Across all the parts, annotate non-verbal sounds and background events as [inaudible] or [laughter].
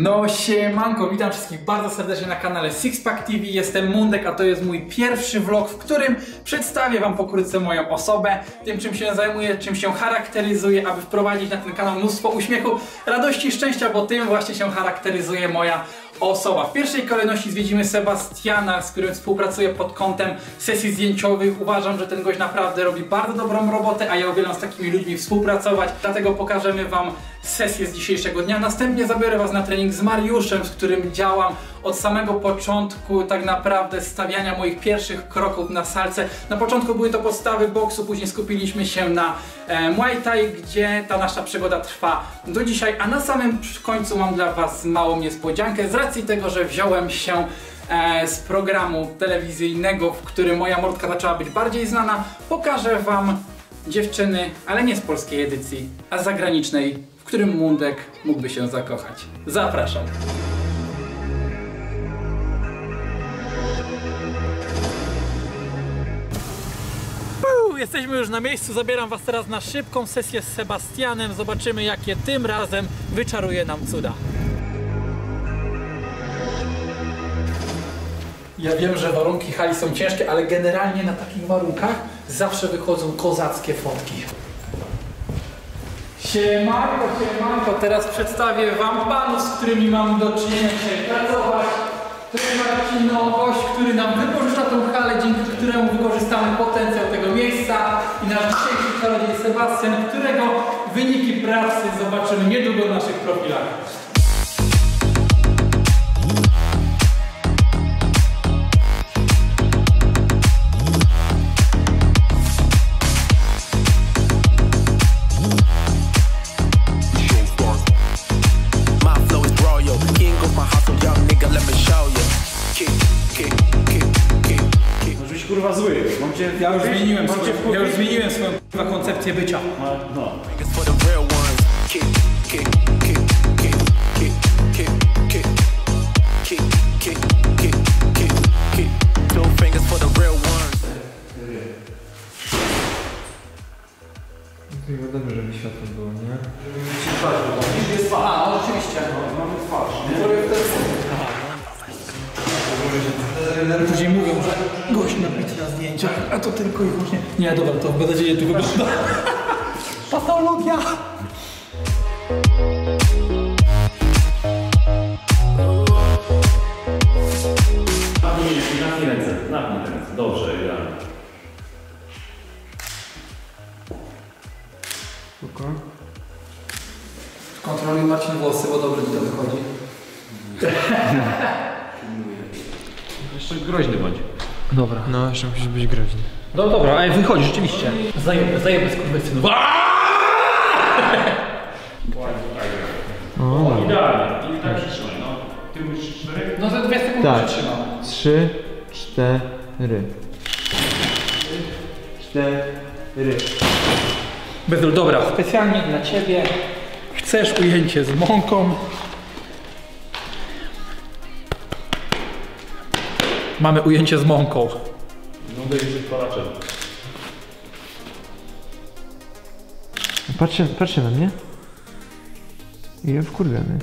No siemanko, witam wszystkich bardzo serdecznie na kanale Sixpack TV. Jestem Mundek, a to jest mój pierwszy vlog, w którym przedstawię wam pokrótce moją osobę, tym czym się zajmuję, czym się charakteryzuję, aby wprowadzić na ten kanał mnóstwo uśmiechu, radości i szczęścia, bo tym właśnie się charakteryzuje moja osoba. W pierwszej kolejności zwiedzimy Sebastiana, z którym współpracuję pod kątem sesji zdjęciowych. Uważam, że ten gość naprawdę robi bardzo dobrą robotę, a ja uwielbiam z takimi ludźmi współpracować. Dlatego pokażemy Wam sesję z dzisiejszego dnia. Następnie zabiorę Was na trening z Mariuszem, z którym działam od samego początku tak naprawdę stawiania moich pierwszych kroków na salce. Na początku były to podstawy boksu, później skupiliśmy się na e, Muay Thai, gdzie ta nasza przygoda trwa do dzisiaj, a na samym końcu mam dla Was małą niespodziankę z racji tego, że wziąłem się e, z programu telewizyjnego, w którym moja mordka zaczęła być bardziej znana. Pokażę Wam dziewczyny, ale nie z polskiej edycji, a z zagranicznej, którym Mundek mógłby się zakochać. Zapraszam. Jesteśmy już na miejscu, zabieram Was teraz na szybką sesję z Sebastianem. Zobaczymy, jakie tym razem wyczaruje nam cuda. Ja wiem, że warunki hali są ciężkie, ale generalnie na takich warunkach zawsze wychodzą kozackie fotki. Siemanko, siemanko, teraz przedstawię Wam panów, z którymi mam do czynienia dzisiaj pracować. To jest Marcin Nowość, który nam wypożycza tą halę, dzięki któremu wykorzystamy potencjał tego miejsca i nasz dzisiejszy czarodziej Sebastian, którego wyniki pracy zobaczymy niedługo w naszych profilach. Kurwa zły. Mam cię, Ja już zmieniłem, mam cię swoją, ja już zmieniłem swoją k***a, koncepcję bycia. No. Fingers tylko i wyłącznie... Nie, dobra, to w nadzieję tu wygląda. [laughs] Patologia! Napnij ręce, napnij ręce. Dobrze, idealnie. Spoko. Kontroluj Marcin włosy, bo dobrze ci to wychodzi. [laughs] Jeszcze groźny bądź. Dobra. No, jeszcze musisz być groźny. No dobra, ale wychodzi rzeczywiście. Zajebę, zajebę skurwysynów. O, Idealnie. I tak przytrzymaj, no. Ty cztery? No to dwie sekundy Tak. przytrzymam. trzy, cztery. Cztery. Bezul, dobra, specjalnie dla Ciebie. Chcesz ujęcie z mąką. Mamy ujęcie z mąką. Się palaczem. Patrzcie, patrzcie na mnie. I ja wkurwiony.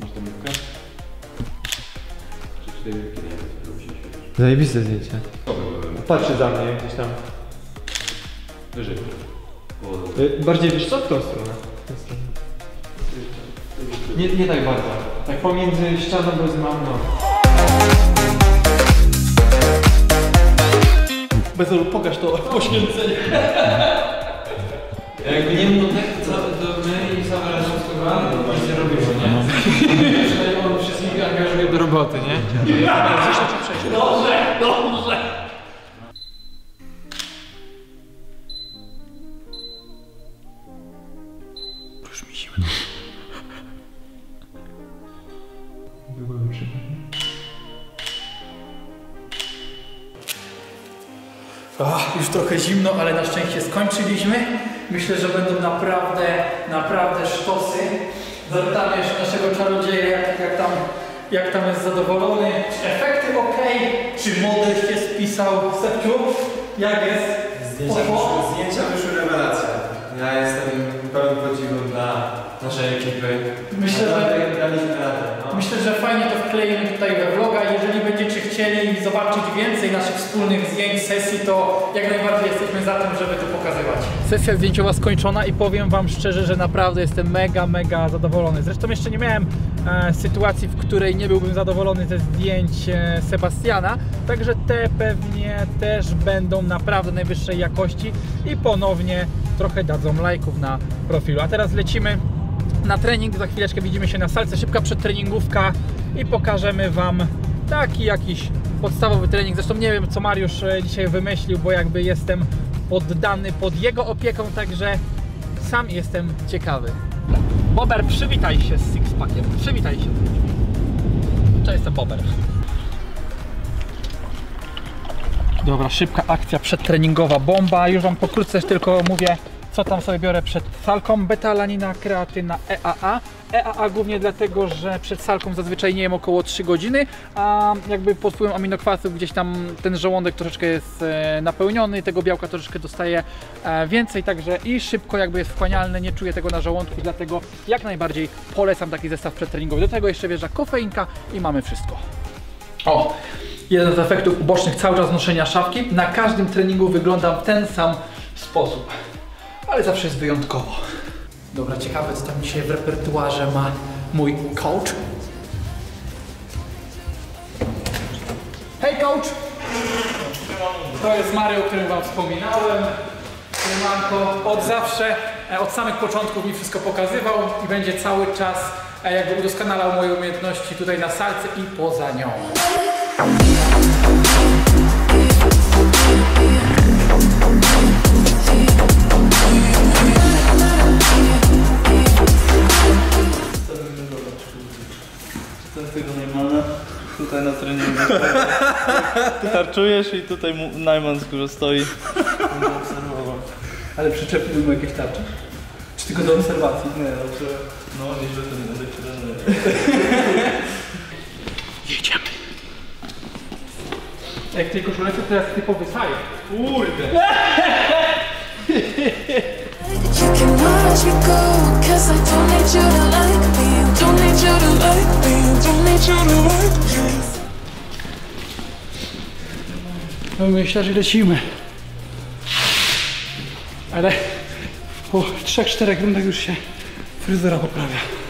Masz tę mówkę? Czy cztery nie Zajebiste zdjęcie. Patrzy za mnie gdzieś tam. Wyżej. Y, Bardziej wiesz co? W tą stronę. W tą stronę. Nie, nie tak bardzo. Tak pomiędzy ścianą bez Bezul, pokaż to poświęcenie. [laughs] Jakby nie było tak, to, to my i spróbowamy, to nic nie robimy, [laughs] nie? Przynajmniej on wszystkich angażuje do roboty, nie? Dobrze. Zimno, ale na szczęście skończyliśmy. Myślę, że będą naprawdę, naprawdę sztosy. Zapytamy jeszcze naszego czarodzieja, jak, jak, tam, jak tam jest zadowolony. Czy efekty ok? Czy model się spisał? Sepciu, jak jest? Zdjęcia wyszły, zdjęcia wyszły rewelacja. Ja jestem pełen podziwu dla naszej ekipy. Myślę, że- Naprawdę daliśmy radę. No. Myślę, że fajnie to wkleimy tutaj we vloga. Jeżeli będziecie chcieli zobaczyć więcej naszych wspólnych zdjęć, sesji, to jak najbardziej jesteśmy za tym, żeby to pokazywać. Sesja zdjęciowa skończona i powiem Wam szczerze, że naprawdę jestem mega, mega zadowolony. Zresztą jeszcze nie miałem e, sytuacji, w której nie byłbym zadowolony ze zdjęć e, Sebastiana, także te pewnie też będą naprawdę najwyższej jakości i ponownie trochę dadzą lajków na profilu. A teraz lecimy na trening. Za chwileczkę widzimy się na salce. Szybka przedtreningówka i pokażemy Wam taki jakiś podstawowy trening. Zresztą nie wiem, co Mariusz e, dzisiaj wymyślił, bo jakby jestem poddany pod jego opieką, także sam jestem ciekawy. Bober, przywitaj się z Sixpackiem. Przywitaj się. To jestem Bober. Dobra, szybka akcja przedtreningowa bomba. Już Wam pokrótce tylko mówię, co tam sobie biorę przed salką. Beta-alanina, kreatyna, EAA. EAA głównie dlatego, że przed salką zazwyczaj nie jem około 3 godziny, a jakby pod wpływem aminokwasów gdzieś tam ten żołądek troszeczkę jest e, napełniony, tego białka troszeczkę dostaje e, więcej, także i szybko jakby jest wchłanialny, nie czuję tego na żołądku, dlatego jak najbardziej polecam taki zestaw przedtreningowy. Do tego jeszcze wjeżdża kofeinka i mamy wszystko. O, jeden z efektów ubocznych cały czas noszenia szafki. Na każdym treningu wyglądam w ten sam sposób, ale zawsze jest wyjątkowo. Dobra, ciekawe co tam dzisiaj w repertuarze ma mój coach. Hej coach! To jest Mario, o którym wam wspominałem. Siemanko, od zawsze, e, od samych początków mi wszystko pokazywał i będzie cały czas e, jakby udoskonalał moje umiejętności tutaj na salce i poza nią. Tego Najmana. Tutaj na treningu. Ty [laughs] tarczujesz i tutaj Najman skoro stoi. Będę obserwował. Ale przyczepił mu jakieś tarcze? Czy tylko do obserwacji? Nie, dobrze. No, nieźle ten będę trenuje. [laughs] Jedziemy. Jak w tej koszulece to jest typowy saje. Kurde. [laughs] I. No myślę, że lecimy. Ale po 3-4 rundach już się fryzura poprawia.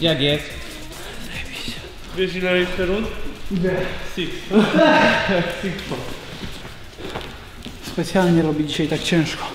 Jak jest? Wiesz ile jeszcze rund? Six. [laughs] Specjalnie robi dzisiaj tak ciężko.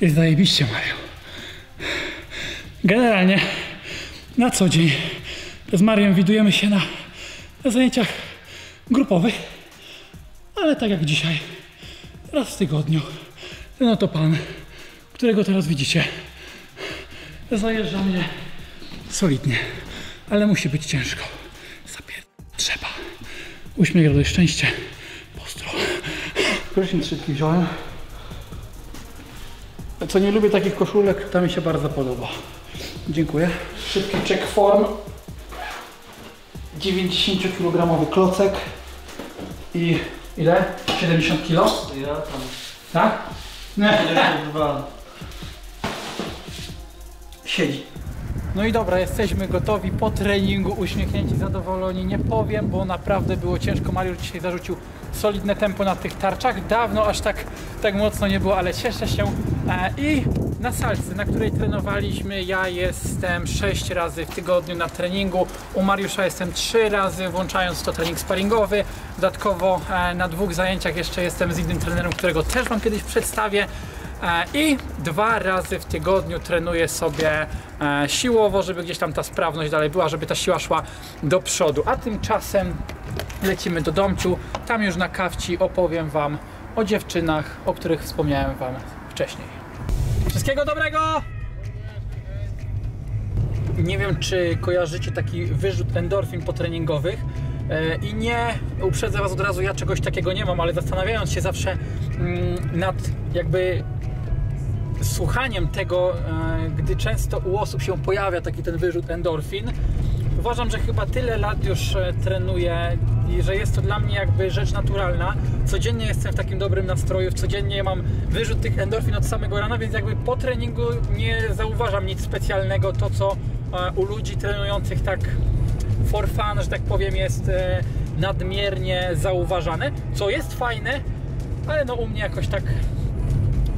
Jest zajebiście, Mario. Generalnie na co dzień z Marią widujemy się na, na zajęciach grupowych, ale tak jak dzisiaj, raz w tygodniu, ten oto pan, którego teraz widzicie, zajeżdża mnie solidnie, ale musi być ciężko. Zapier... Trzeba. Uśmiech, radość, szczęście. Postro. Prysznic szybki wziąłem. Co nie lubię takich koszulek, to mi się bardzo podoba. Dziękuję. Szybki check form. 90 kg klocek i ile? 70 kg? Ja tam. Tak? Nie. Dwa. siedzi. No i dobra, jesteśmy gotowi po treningu, uśmiechnięci, zadowoleni. Nie powiem, bo naprawdę było ciężko. Mariusz dzisiaj zarzucił solidne tempo na tych tarczach. Dawno aż tak, tak mocno nie było, ale cieszę się. E, I na salce, na której trenowaliśmy. Ja jestem 6 razy w tygodniu na treningu. U Mariusza jestem 3 razy, włączając to trening sparingowy. Dodatkowo e, na dwóch zajęciach jeszcze jestem z innym trenerem, którego też Wam kiedyś przedstawię. E, I dwa razy w tygodniu trenuję sobie e, siłowo, żeby gdzieś tam ta sprawność dalej była, żeby ta siła szła do przodu. A tymczasem lecimy do domciu. Tam już na kawci opowiem Wam o dziewczynach, o których wspomniałem Wam wcześniej. Wszystkiego dobrego! Nie wiem, czy kojarzycie taki wyrzut endorfin potreningowych. E, I nie uprzedzę Was od razu, ja czegoś takiego nie mam, ale zastanawiając się zawsze mm, nad jakby słuchaniem tego, e, gdy często u osób się pojawia taki ten wyrzut endorfin, uważam, że chyba tyle lat już e, trenuję i że jest to dla mnie jakby rzecz naturalna. Codziennie jestem w takim dobrym nastroju, codziennie mam wyrzut tych endorfin od samego rana, więc jakby po treningu nie zauważam nic specjalnego. To, co e, u ludzi trenujących tak for fun, że tak powiem, jest e, nadmiernie zauważane, co jest fajne, ale no u mnie jakoś tak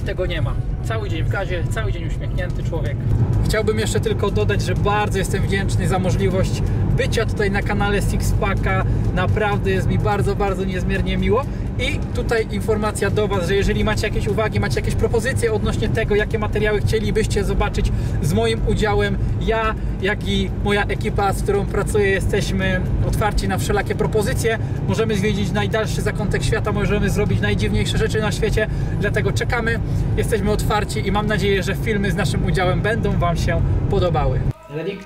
tego nie ma. Cały dzień w gazie, cały dzień uśmiechnięty człowiek. Chciałbym jeszcze tylko dodać, że bardzo jestem wdzięczny za możliwość bycia tutaj na kanale Sixpacka. Naprawdę jest mi bardzo, bardzo niezmiernie miło. I tutaj informacja do Was, że jeżeli macie jakieś uwagi, macie jakieś propozycje odnośnie tego, jakie materiały chcielibyście zobaczyć z moim udziałem, ja, jak i moja ekipa, z którą pracuję, jesteśmy otwarci na wszelakie propozycje. Możemy zwiedzić najdalszy zakątek świata, możemy zrobić najdziwniejsze rzeczy na świecie, dlatego czekamy, jesteśmy otwarci i mam nadzieję, że filmy z naszym udziałem będą Wam się podobały. Ready?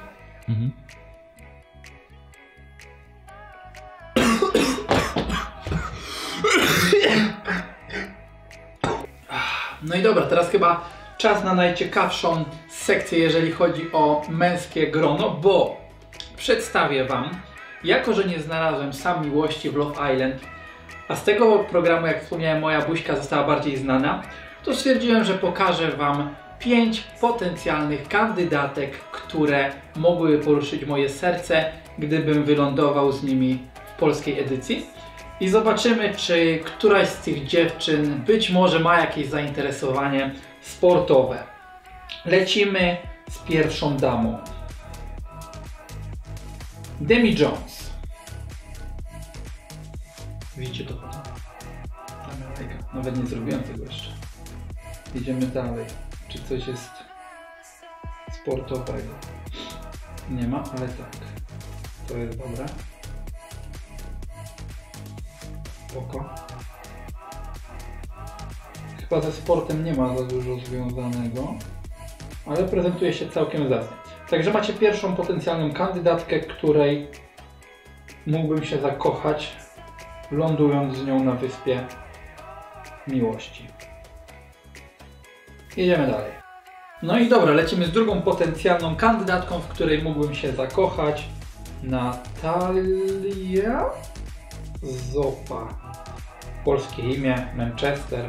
No i dobra, teraz chyba czas na najciekawszą sekcję, jeżeli chodzi o męskie grono, bo przedstawię Wam, jako że nie znalazłem sam miłości w Love Island, a z tego programu, jak wspomniałem, moja buźka została bardziej znana, to stwierdziłem, że pokażę Wam pięć potencjalnych kandydatek, które mogłyby poruszyć moje serce, gdybym wylądował z nimi w polskiej edycji. I zobaczymy, czy któraś z tych dziewczyn być może ma jakieś zainteresowanie sportowe. Lecimy z pierwszą damą. Demi Jones. Widzicie to. Nawet nie zrobiłem tego jeszcze. Idziemy dalej. Czy coś jest sportowego? Nie ma, ale tak. To jest dobre. Spoko. Chyba ze sportem nie ma za dużo związanego, ale prezentuje się całkiem zacnie. Także macie pierwszą potencjalną kandydatkę, której mógłbym się zakochać, lądując z nią na wyspie miłości. Jedziemy dalej. No i dobra, lecimy z drugą potencjalną kandydatką, w której mógłbym się zakochać. Natalia Zopa. Polskie imię, Manchester.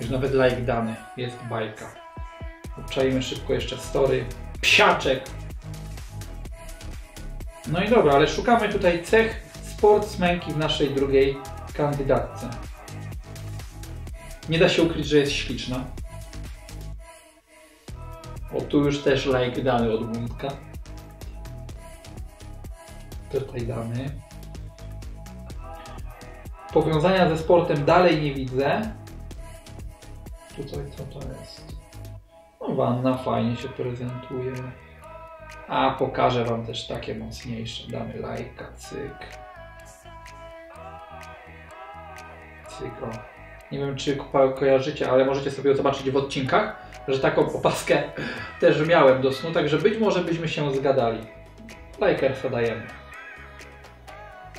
Już nawet like dany, jest bajka. Obczajmy szybko jeszcze story. Psiaczek! No i dobra, ale szukamy tutaj cech sportsmenki w naszej drugiej kandydatce. Nie da się ukryć, że jest śliczna. O, tu już też like dany od Mundka. Tutaj dany. Powiązania ze sportem dalej nie widzę. Tutaj co to jest? No wanna fajnie się prezentuje. A pokażę wam też takie mocniejsze. Damy lajka, cyk. Cyk, o. Nie wiem czy ko- kojarzycie, ale możecie sobie zobaczyć w odcinkach, że taką opaskę [laughs] też miałem do snu, także być może byśmy się zgadali. Lajkersa dajemy.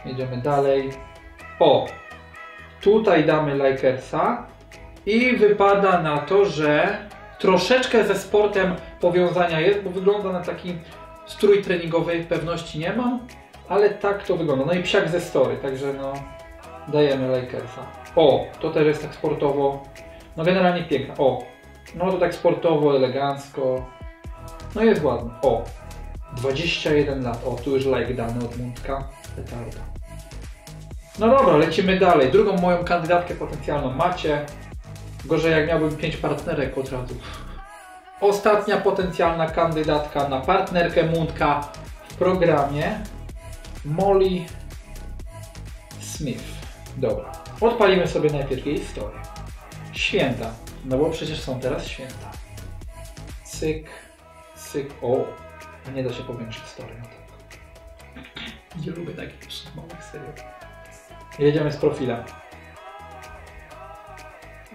Jedziemy dalej. O! Tutaj damy Lakersa i wypada na to, że troszeczkę ze sportem powiązania jest, bo wygląda na taki strój treningowy, pewności nie mam, ale tak to wygląda. No i psiak ze story, także no dajemy Lakersa. O, to też jest tak sportowo, no generalnie piękna. O, no to tak sportowo, elegancko. No jest ładnie. O, 21 lat. O, tu już like dany od Mundka. Petarda. No dobra, lecimy dalej. Drugą moją kandydatkę potencjalną macie. Gorzej jak miałbym 5 partnerek od razu. Ostatnia potencjalna kandydatka na partnerkę Mundka w programie Molly Smith. Dobra. Odpalimy sobie najpierw jej historię. Święta. No bo przecież są teraz święta. Cyk, cyk. O, nie da się powiększyć historii. No. [clears throat] Nie lubię takich małych serio. Jedziemy z profilem.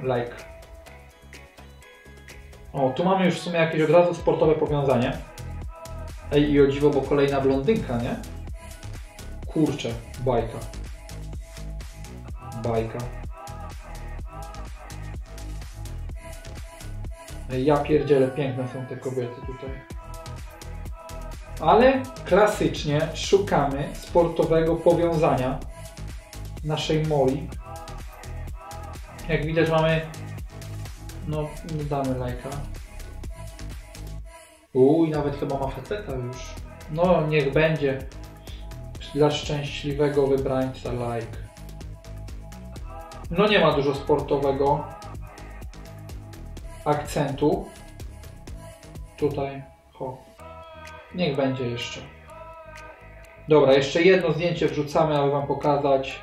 Like. O, tu mamy już w sumie jakieś od razu sportowe powiązanie. Ej, i o dziwo, bo kolejna blondynka, nie? Kurczę, bajka. Bajka. Ej, ja pierdzielę, piękne są te kobiety tutaj. Ale klasycznie szukamy sportowego powiązania naszej Moli. Jak widać mamy... No, damy lajka. Uj, nawet chyba ma faceta już. No, niech będzie. Dla szczęśliwego wybrańca like. No nie ma dużo sportowego akcentu. Tutaj. Ho. Niech będzie jeszcze. Dobra, jeszcze jedno zdjęcie wrzucamy, aby Wam pokazać.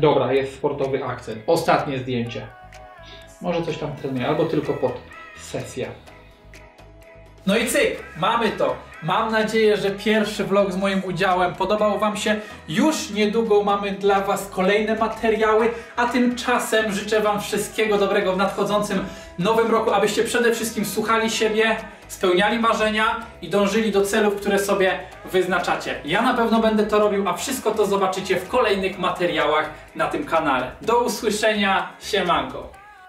Dobra, jest sportowy akcent. Ostatnie zdjęcie. Może coś tam trenuje, albo tylko pod sesję. No i cyk, mamy to. Mam nadzieję, że pierwszy vlog z moim udziałem podobał Wam się. Już niedługo mamy dla Was kolejne materiały, a tymczasem życzę Wam wszystkiego dobrego w nadchodzącym nowym roku, abyście przede wszystkim słuchali siebie, spełniali marzenia i dążyli do celów, które sobie wyznaczacie. Ja na pewno będę to robił, a wszystko to zobaczycie w kolejnych materiałach na tym kanale. Do usłyszenia, siemanko!